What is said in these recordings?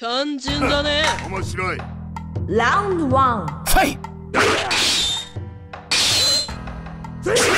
単純だね。面白い。Round 1. ファイ食らうんだ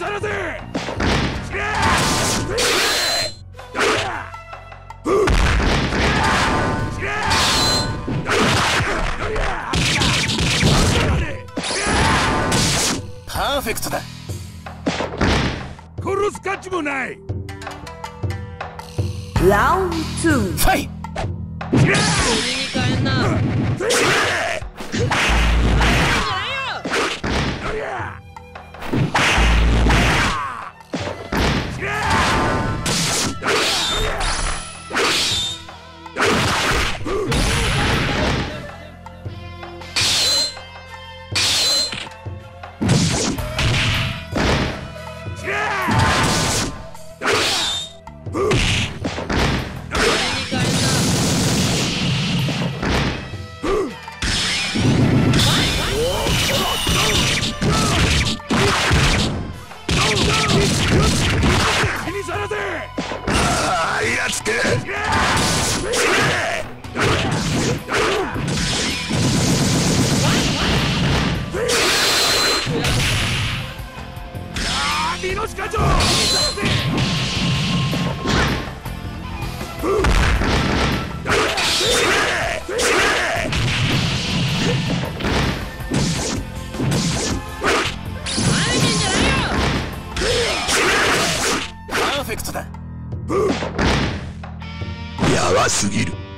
さらせパーフェクトだ殺す価値もない。Round 2. ファイ右に変えんなやばすぎる。